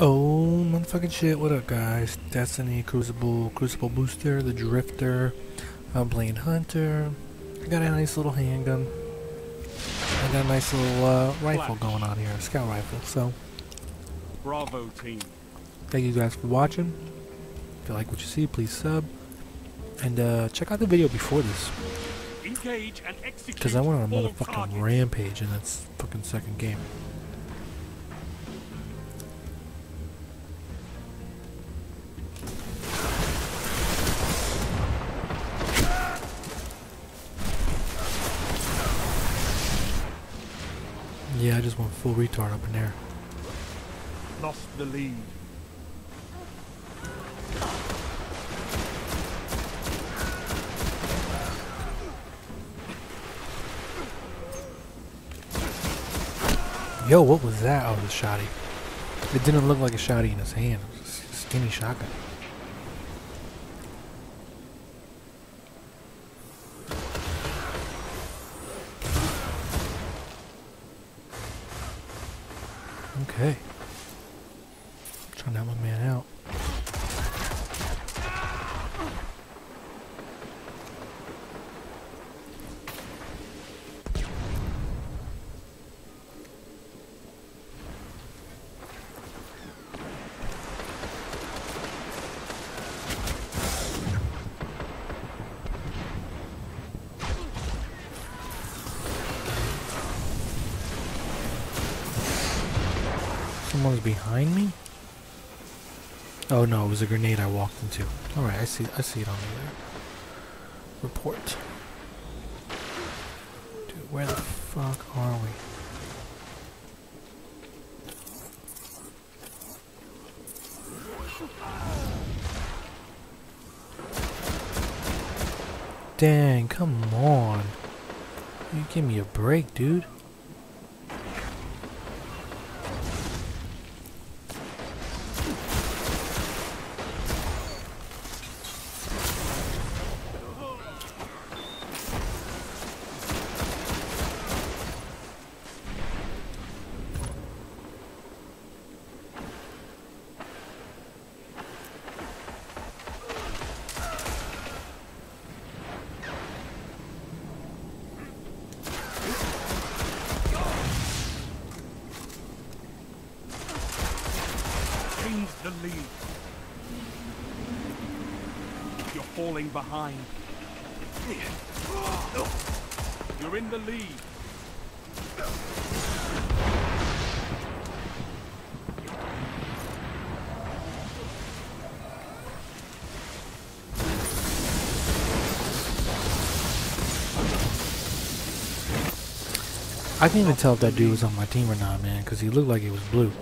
Oh, motherfucking shit. What up, guys? Destiny, Crucible, Crucible Booster, the Drifter. I'm playing Hunter. I got a nice little handgun. I got a nice little uh, rifle going on here, a scout rifle. So, Bravo team. thank you guys for watching. If you like what you see, please sub. And uh, check out the video before this. Engage and execute. Because I went on a motherfucking rampage in that fucking second game. Full retard up in there. Lost the lead. Yo, what was that? Oh, the shotty. It didn't look like a shotty in his hand. It was a skinny shotgun. Okay. Trying to help my man out. Someone's behind me? Oh no, it was a grenade I walked into. Alright, I see I see it on there. Report. Dude, where the fuck are we? Dang, come on. You give me a break, dude. Change the lead. You're falling behind. You're in the lead. I can't even tell if that dude was on my team or not, man, because he looked like he was blue.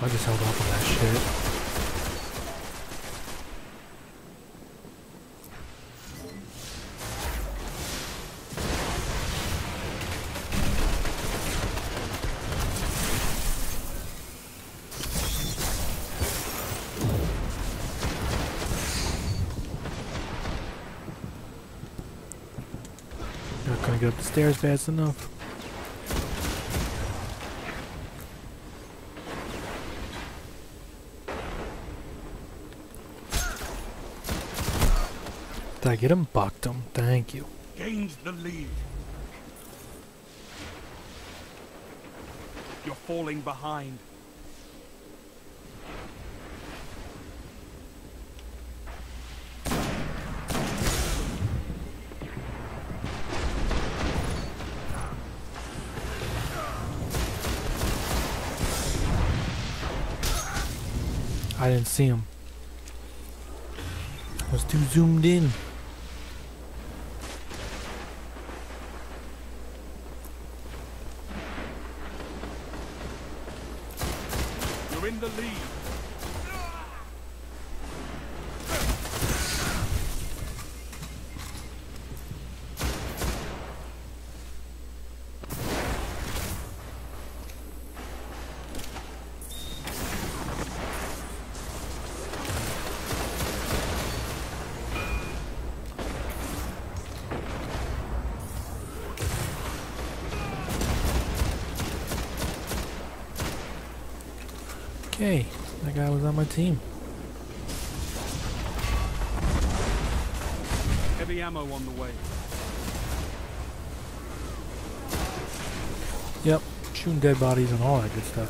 I just held off on that shit. Gonna get up the stairs fast enough. Did I get him? Bucked him. Thank you. Gains the lead. You're falling behind. I didn't see him. I was too zoomed in. Okay, that guy was on my team. Heavy ammo on the way. Yep, shooting dead bodies and all that good stuff.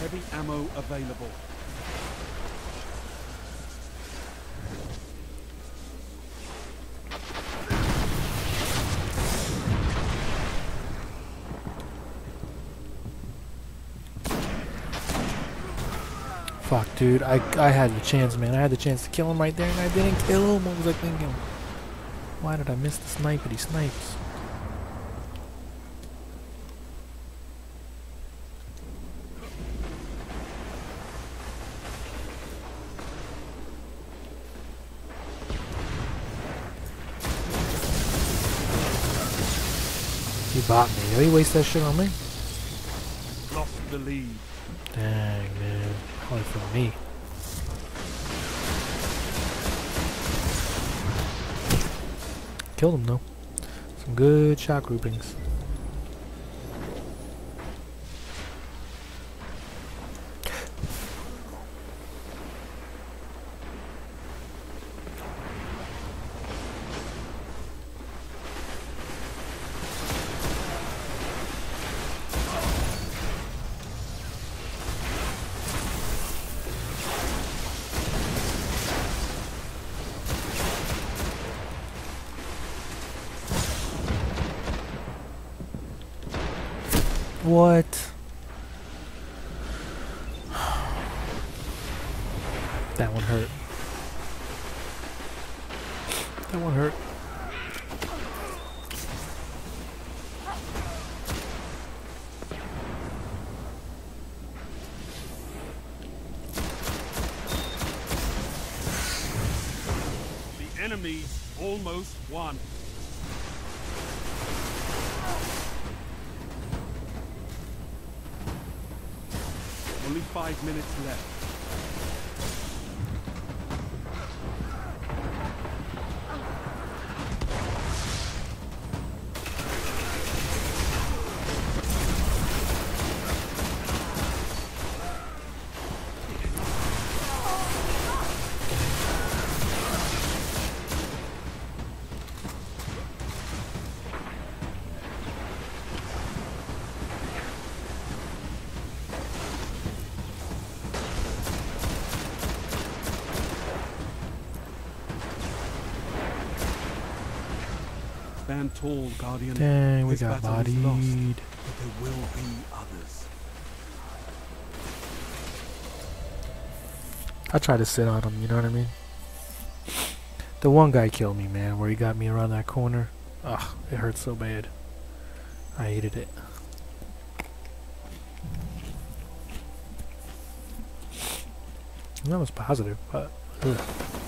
Heavy ammo available. Fuck, dude. I, I had the chance, man. I had the chance to kill him right there, and I didn't kill him. What was I thinking? Why did I miss the snipe? But he snipes. He bought me. Did he waste that shit on me? Lost the lead. Dang, man. Probably for me. Killed him, though. Some good shot groupings. What? That one hurt. That one hurt. The enemy's almost won. Five minutes left. Guardian. Dang, we This got lost. bodied. But there will be others. I try to sit on him, you know what I mean? The one guy killed me, man, where he got me around that corner. Ugh, it hurt so bad. I hated it. That was positive, but. Ugh.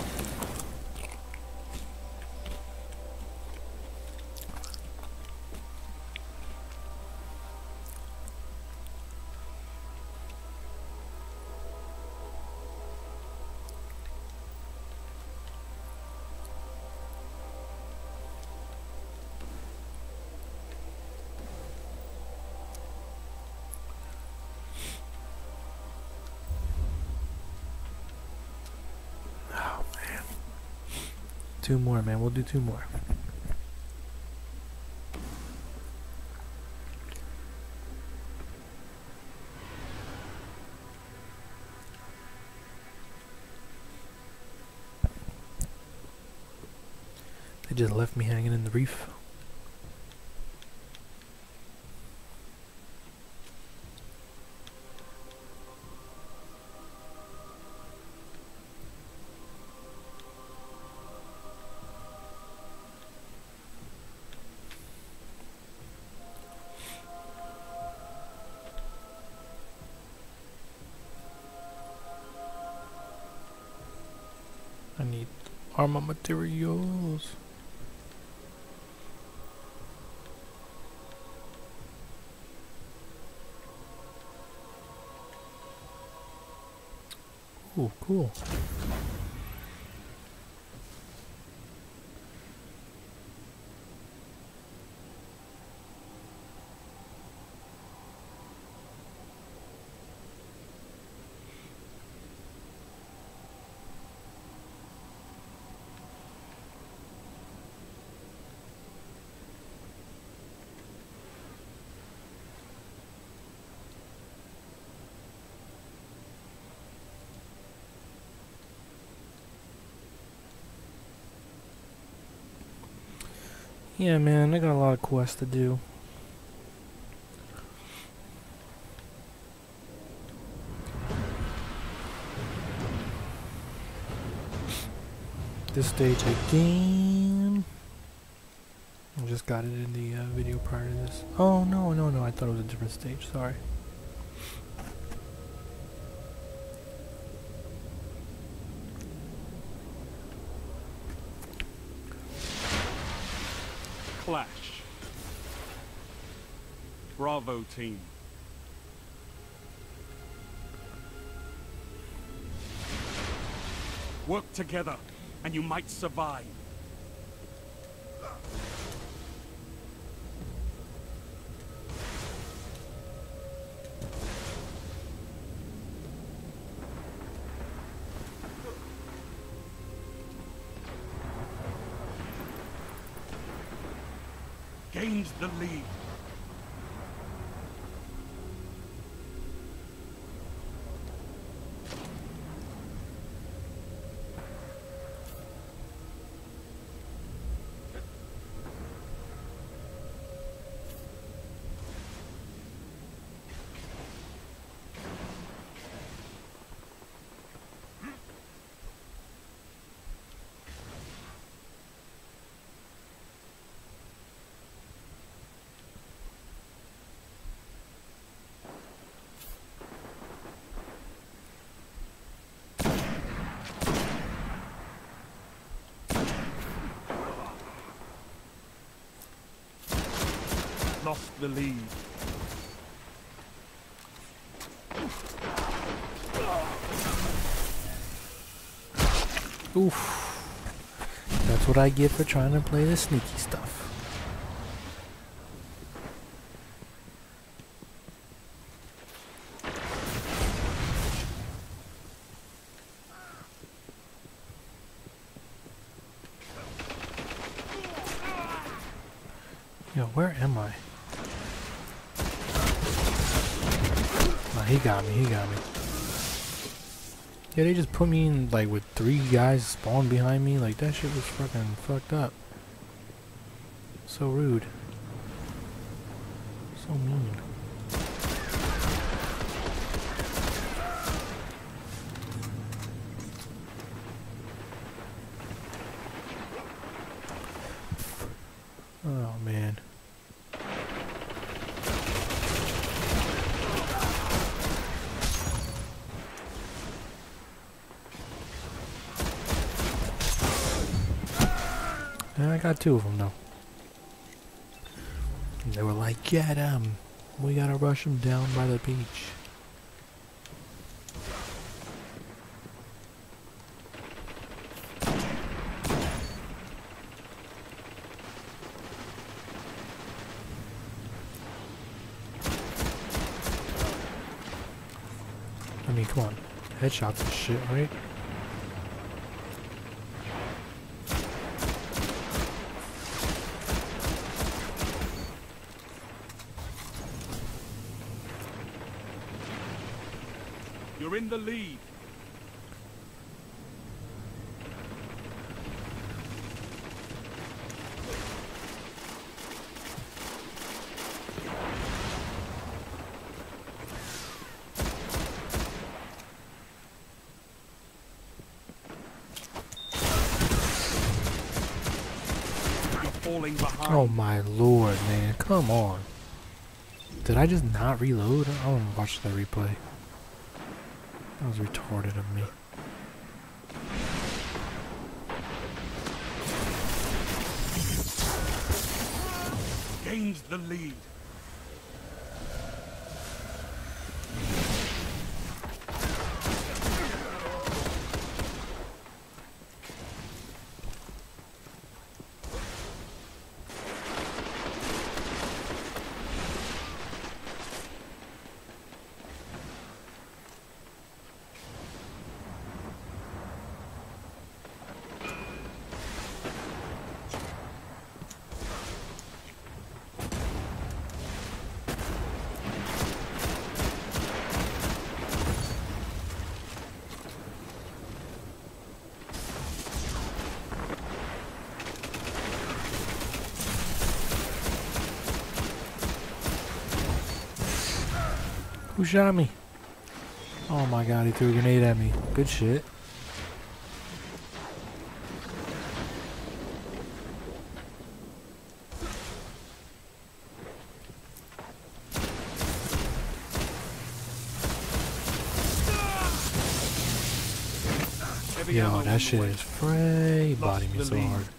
Two more, man. We'll do two more. They just left me hanging in the reef. Materials. Ooh, cool. Yeah, man, I got a lot of quests to do. This stage again. I just got it in the uh, video prior to this. Oh, no, no, no, I thought it was a different stage, sorry. Team. Work together, and you might survive. Gains the lead. Lost the lead. Oof. That's what I get for trying to play the sneaky stuff. Yo, where am I? Nah, he got me, he got me. Yeah, they just put me in like with three guys spawn behind me. Like that shit was fucking fucked up. So rude. So mean. Oh man. Yeah, I got two of them though. And they were like, get him. We gotta rush him down by the beach. I mean, come on. Headshots and shit, right? You're in the lead. Oh my lord, man. Come on. Did I just not reload? I want to watch that replay. That was retarded of me. Gains the lead. Who shot me? Oh my god, he threw a grenade at me. Good shit. Yo, that shit is fray. Body me so hard.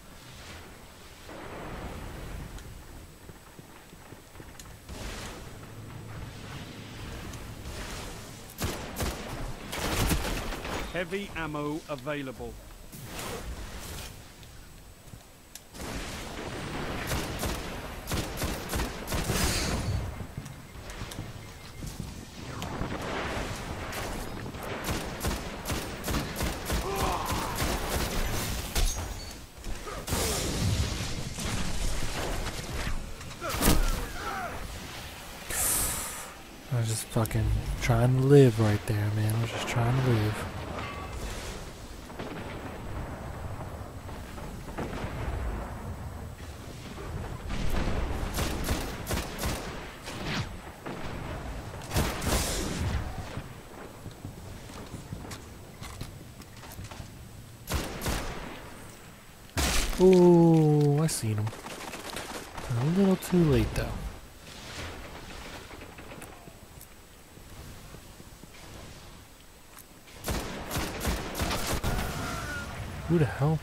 Heavy ammo available. I was just fucking trying to live right there, man. I was just trying to live. Ooh, I seen him. A little too late though. Who the hell?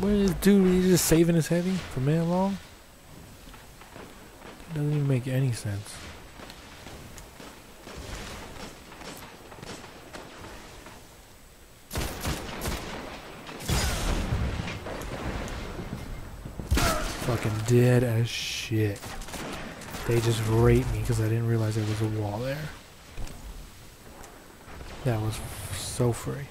What is dude? He's just saving his heavy for man long? Doesn't even make any sense. Fucking dead as shit. They just raped me because I didn't realize there was a wall there. That was so free.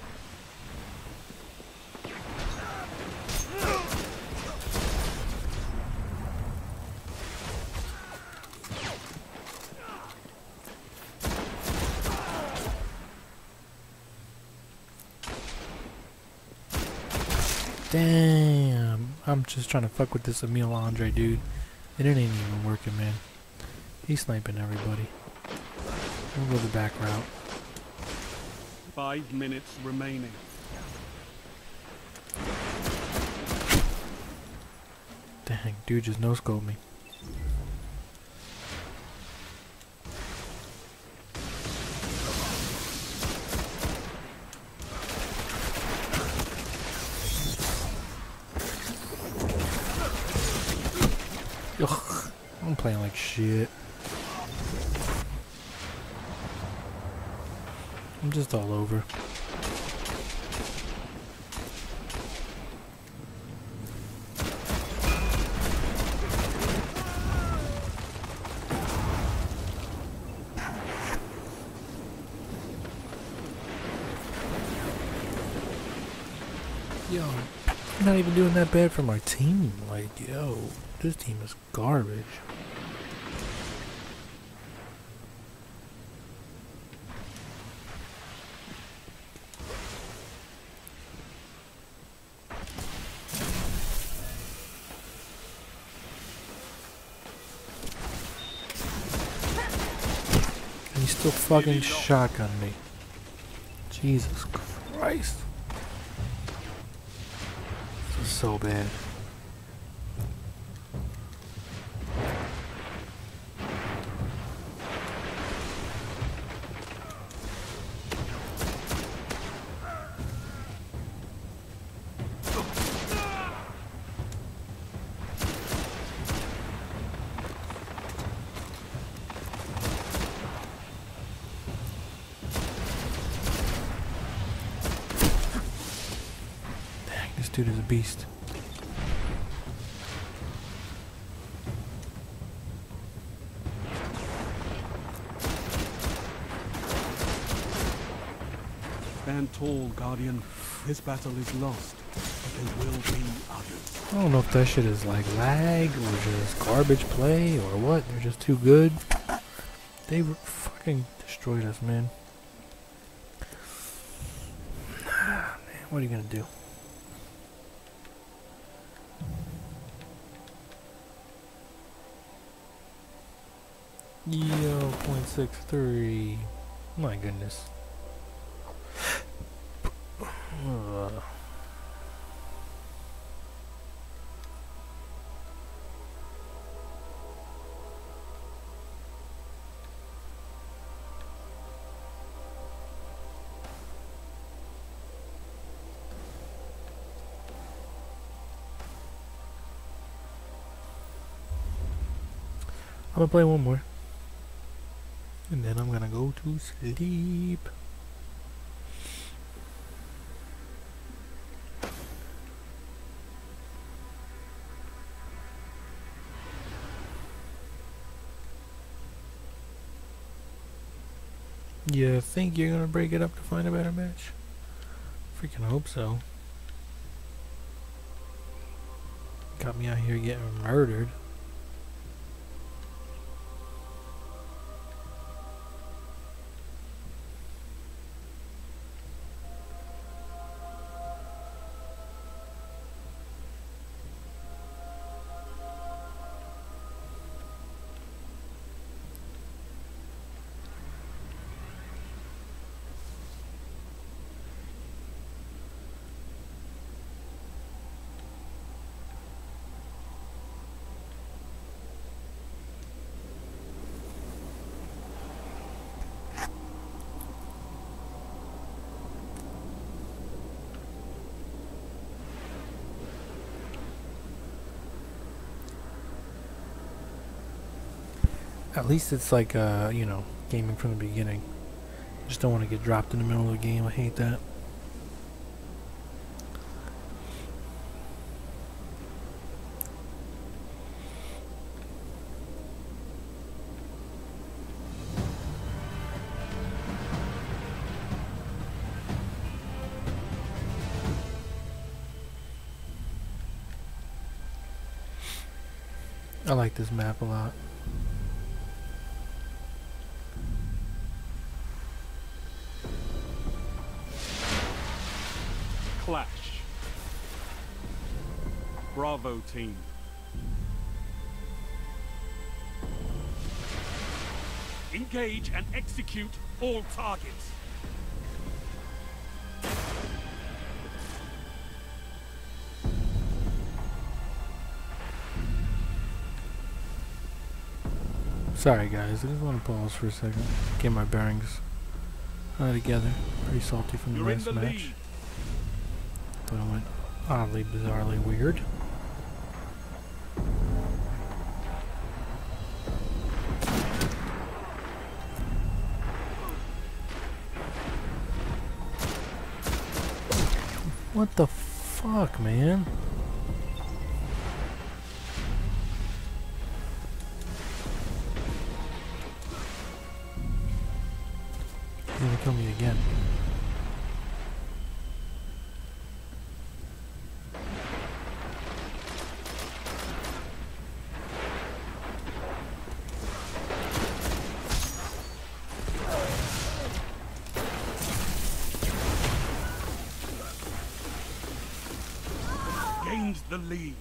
Damn. I'm just trying to fuck with this Emil Andre dude. And it ain't even working, man. He's sniping everybody. We'll go the back route. Five minutes remaining. Dang, dude just no scope me. Ugh, I'm playing like shit. I'm just all over. Yo, not even doing that bad for my team. Like, yo, this team is garbage. Still fucking shotgun me. Jesus Christ. This is so bad. Dang, this dude is a beast. Stand tall, Guardian. This battle is lost, but there will be others. I don't know if that shit is like lag or just garbage play or what. They're just too good. They fucking destroyed us, man. Ah, man, what are you gonna do? Yo, 1.63. My goodness. Ugh. I'm gonna play one more. And then I'm gonna go to sleep. You think you're gonna break it up to find a better match? Freaking hope so. Got me out here getting murdered. At least it's like, uh, you know, gaming from the beginning. Just don't want to get dropped in the middle of the game. I hate that. I like this map a lot. Team. Engage and execute all targets. Sorry guys, I just want to pause for a second. Get my bearings uh, together. Pretty salty from the You're last the match. lead. Thought it went oddly, bizarrely weird. What the fuck, man? The lead.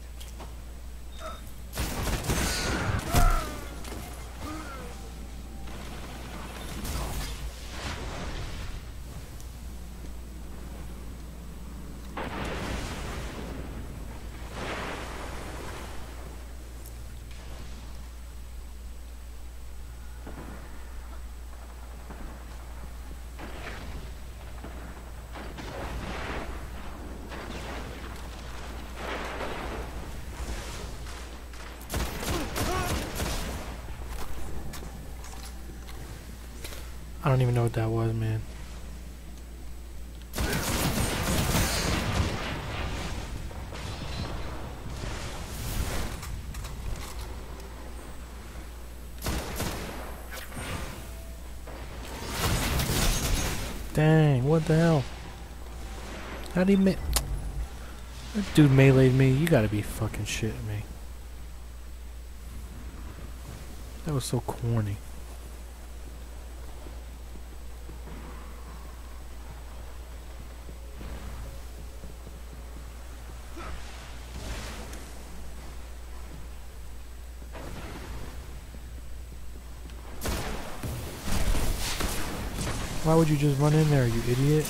Don't even know what that was, man. Dang, what the hell? How'd he me- That dude meleeed me. You gotta be fucking shitting me. That was so corny. Why would you just run in there, you idiot?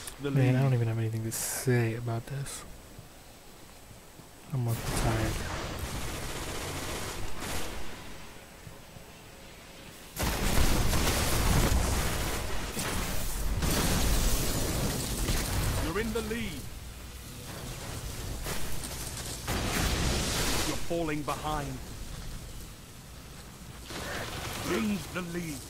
Lost the Man, I don't even have anything to say about this. I'm like tired. You're in the lead. You're falling behind. Gained the lead.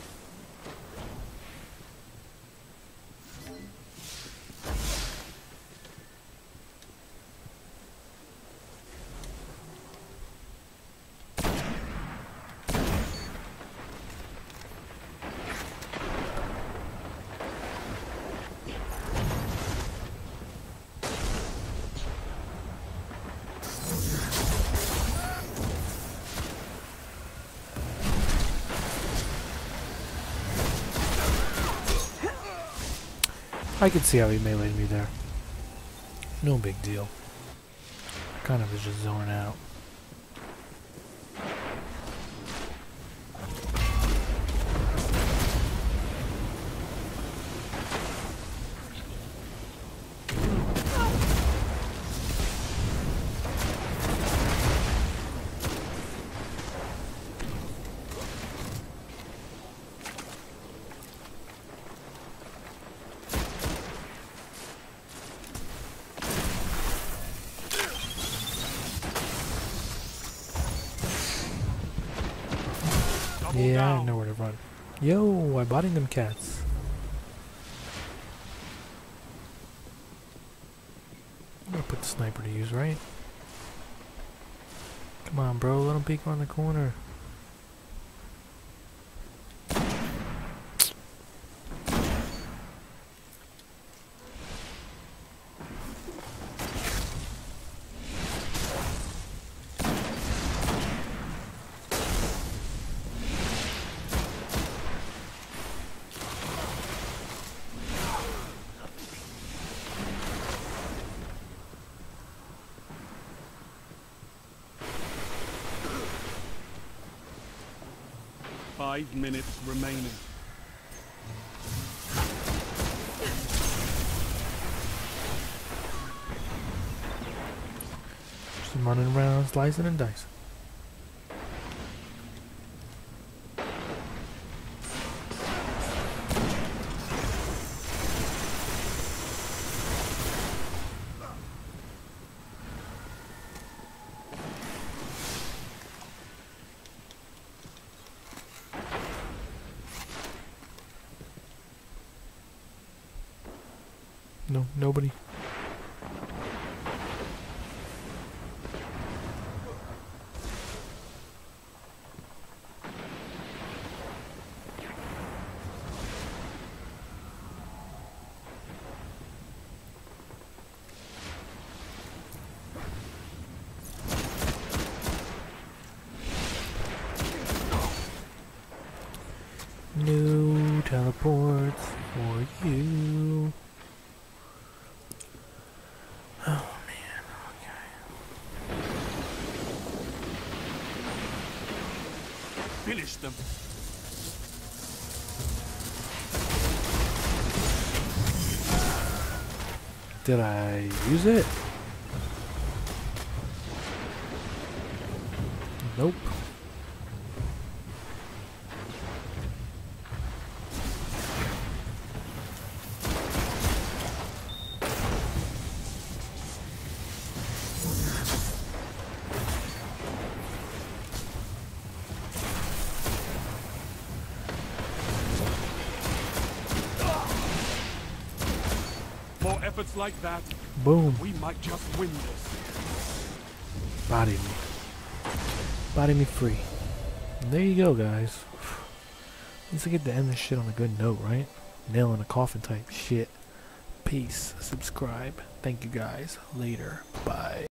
I can see how he meleeed me there. No big deal. Kind of was just zoning out. Yeah, I down. know where to run. Yo, I bought in them cats. I'm gonna put the sniper to use, right? Come on, bro, let him peek around the corner. Five minutes remaining. Just running around, slicing and dicing. Finish them. Did I use it? Nope. Like that, Boom. we might just win this. Body me. Body me free. And there you go, guys. At least I get to end this shit on a good note, right? Nail in a coffin type shit. Peace. Subscribe. Thank you guys. Later. Bye.